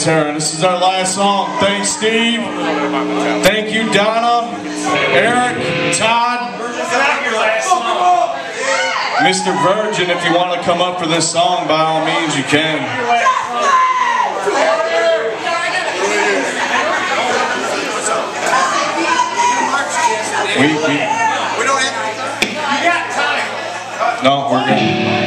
turn. This is our last song. Thanks, Steve. Thank you, Donna, Eric, Todd, Mr. Virgen. If you want to come up for this song, by all means, you can. We, we, We don't have. time. no, we're good.